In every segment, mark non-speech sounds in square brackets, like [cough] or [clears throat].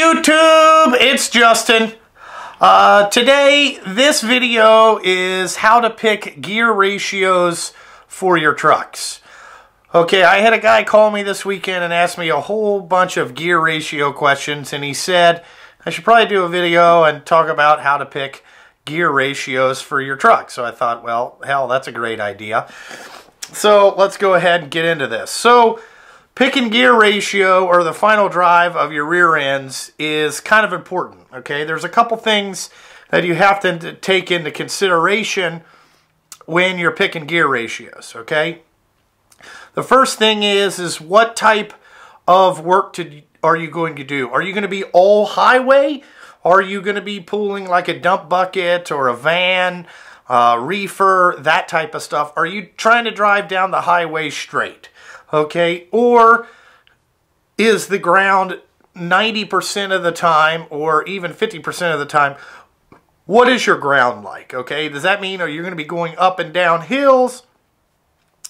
YouTube, it's Justin. Uh, today, this video is how to pick gear ratios for your trucks. Okay, I had a guy call me this weekend and ask me a whole bunch of gear ratio questions, and he said I should probably do a video and talk about how to pick gear ratios for your truck. So I thought, well, hell, that's a great idea. So let's go ahead and get into this. So Picking gear ratio or the final drive of your rear ends is kind of important, okay? There's a couple things that you have to take into consideration when you're picking gear ratios, okay? The first thing is, is what type of work to, are you going to do? Are you going to be all highway? Are you going to be pulling like a dump bucket or a van, uh, reefer, that type of stuff? Are you trying to drive down the highway straight? Okay? Or is the ground 90% of the time or even 50% of the time, what is your ground like, okay? Does that mean are you going to be going up and down hills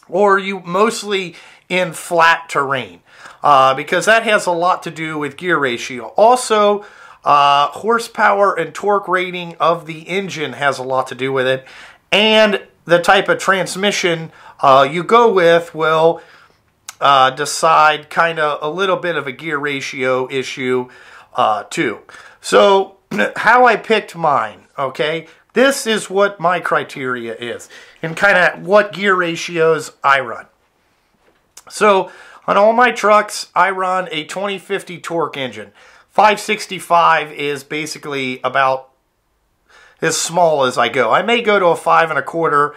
or are you mostly in flat terrain? Uh, because that has a lot to do with gear ratio. Also, uh, horsepower and torque rating of the engine has a lot to do with it. And the type of transmission uh, you go with will uh, decide kind of a little bit of a gear ratio issue uh, too. So [clears throat] how I picked mine, okay? This is what my criteria is and kind of what gear ratios I run. So on all my trucks, I run a 2050 torque engine. 565 is basically about as small as I go. I may go to a five and a quarter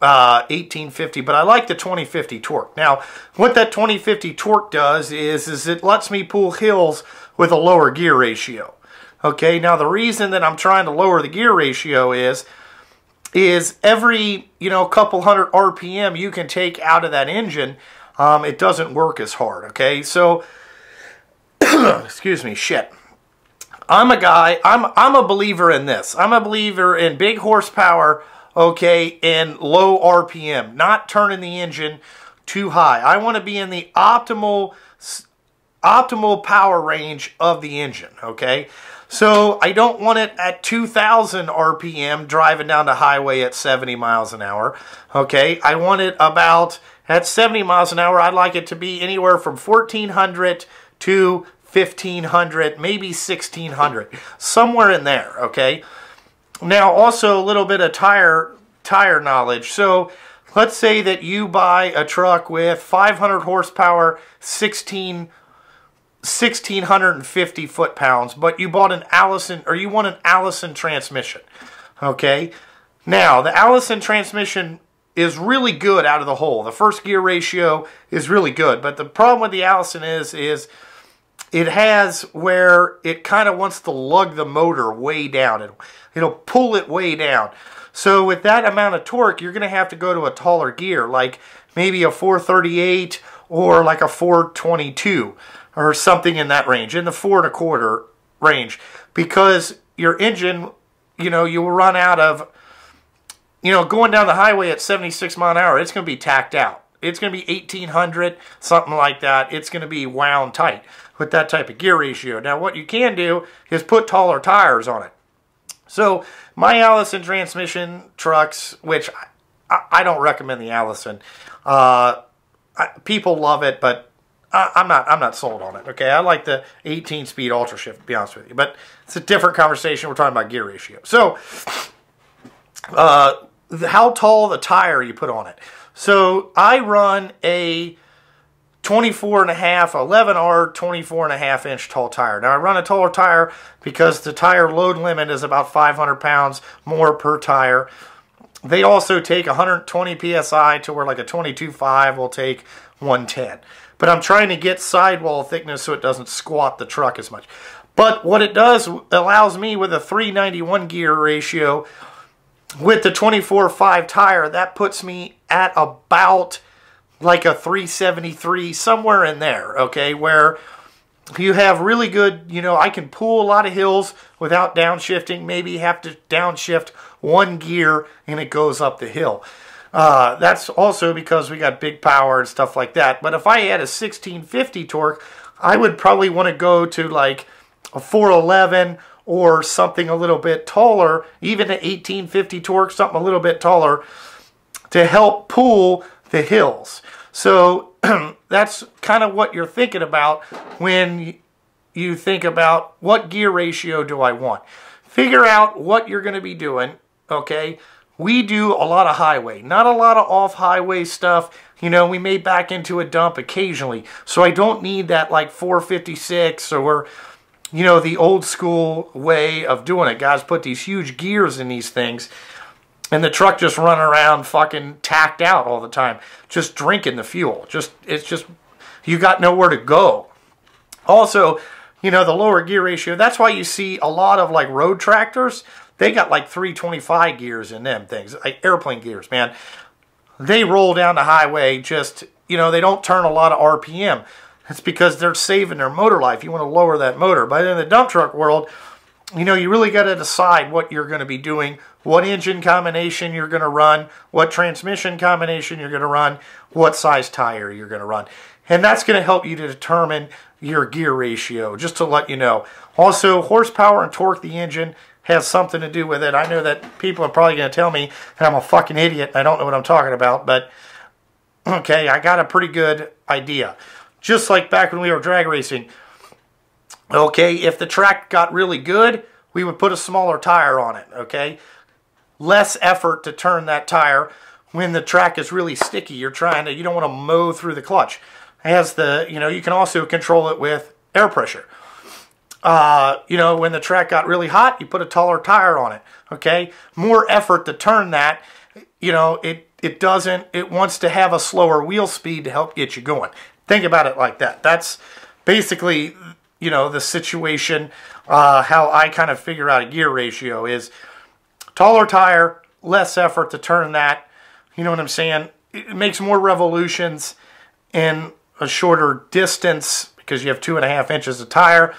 uh, 1850, but I like the 2050 torque. Now, what that 2050 torque does is, is it lets me pull hills with a lower gear ratio. Okay, now the reason that I'm trying to lower the gear ratio is, is every, you know, couple hundred RPM you can take out of that engine, um, it doesn't work as hard, okay? So, [clears throat] excuse me, shit. I'm a guy, I'm, I'm a believer in this. I'm a believer in big horsepower, okay, and low RPM, not turning the engine too high. I want to be in the optimal optimal power range of the engine, okay? So I don't want it at 2,000 RPM driving down the highway at 70 miles an hour, okay? I want it about, at 70 miles an hour, I'd like it to be anywhere from 1,400 to 1,500, maybe 1,600, somewhere in there, okay? Now, also a little bit of tire tire knowledge. So, let's say that you buy a truck with 500 horsepower, 16 1650 foot-pounds, but you bought an Allison or you want an Allison transmission. Okay? Now, the Allison transmission is really good out of the hole. The first gear ratio is really good, but the problem with the Allison is is it has where it kind of wants to lug the motor way down. It, it'll pull it way down. So with that amount of torque, you're going to have to go to a taller gear, like maybe a 438 or like a 422 or something in that range, in the four and a quarter range, because your engine, you know, you will run out of, you know, going down the highway at 76 mile an hour, it's going to be tacked out. It's going to be 1800, something like that. It's going to be wound tight with that type of gear ratio. Now, what you can do is put taller tires on it. So, my Allison transmission trucks, which I, I don't recommend the Allison. Uh, I, people love it, but I, am not. I'm not sold on it. Okay, I like the 18 speed Ultra Shift. To be honest with you, but it's a different conversation. We're talking about gear ratio. So, uh, how tall the tire you put on it. So I run a 24 and a half, 11R 24 and a half inch tall tire. Now I run a taller tire because the tire load limit is about 500 pounds more per tire. They also take 120 PSI to where like a 22.5 will take 110. But I'm trying to get sidewall thickness so it doesn't squat the truck as much. But what it does allows me with a 391 gear ratio with the 24.5 tire, that puts me at about like a 373, somewhere in there, okay, where you have really good, you know, I can pull a lot of hills without downshifting, maybe have to downshift one gear and it goes up the hill. Uh, that's also because we got big power and stuff like that. But if I had a 1650 torque, I would probably want to go to like a 411 or something a little bit taller, even an 1850 torque, something a little bit taller, to help pull the hills. So [clears throat] that's kind of what you're thinking about when you think about what gear ratio do I want. Figure out what you're going to be doing, okay? We do a lot of highway, not a lot of off-highway stuff. You know, we may back into a dump occasionally. So I don't need that like 456 or, you know, the old school way of doing it. Guys put these huge gears in these things and the truck just run around fucking tacked out all the time, just drinking the fuel. Just it's just you got nowhere to go. Also, you know the lower gear ratio. That's why you see a lot of like road tractors. They got like 325 gears in them things, like airplane gears, man. They roll down the highway just you know they don't turn a lot of RPM. It's because they're saving their motor life. You want to lower that motor. But in the dump truck world, you know, you really got to decide what you're going to be doing, what engine combination you're going to run, what transmission combination you're going to run, what size tire you're going to run. And that's going to help you to determine your gear ratio, just to let you know. Also, horsepower and torque the engine has something to do with it. I know that people are probably going to tell me I'm a fucking idiot. I don't know what I'm talking about, but [clears throat] okay, I got a pretty good idea. Just like back when we were drag racing, Okay, if the track got really good, we would put a smaller tire on it, okay? Less effort to turn that tire when the track is really sticky. You're trying to, you don't want to mow through the clutch. As the, you know, you can also control it with air pressure. Uh, you know, when the track got really hot, you put a taller tire on it, okay? More effort to turn that, you know, it, it doesn't, it wants to have a slower wheel speed to help get you going. Think about it like that. That's basically you know, the situation, uh, how I kind of figure out a gear ratio is taller tire, less effort to turn that. You know what I'm saying? It makes more revolutions in a shorter distance because you have two and a half inches of tire.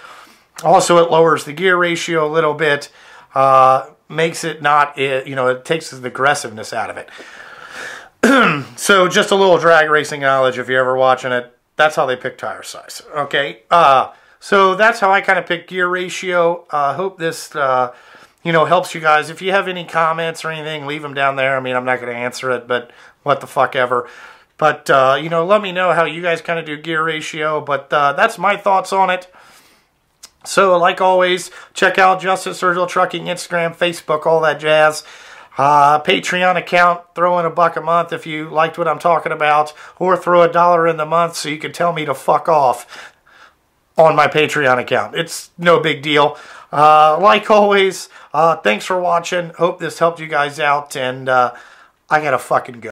Also, it lowers the gear ratio a little bit, uh, makes it not, you know, it takes the aggressiveness out of it. [clears throat] so just a little drag racing knowledge if you're ever watching it. That's how they pick tire size. Okay. Uh, so that's how I kind of pick gear ratio. I uh, hope this, uh, you know, helps you guys. If you have any comments or anything, leave them down there. I mean, I'm not going to answer it, but what the fuck ever. But, uh, you know, let me know how you guys kind of do gear ratio. But uh, that's my thoughts on it. So, like always, check out Justin Sturgill Trucking, Instagram, Facebook, all that jazz. Uh, Patreon account, throw in a buck a month if you liked what I'm talking about, or throw a dollar in the month so you can tell me to fuck off on my Patreon account. It's no big deal. Uh, like always, uh, thanks for watching. Hope this helped you guys out, and uh, I gotta fucking go.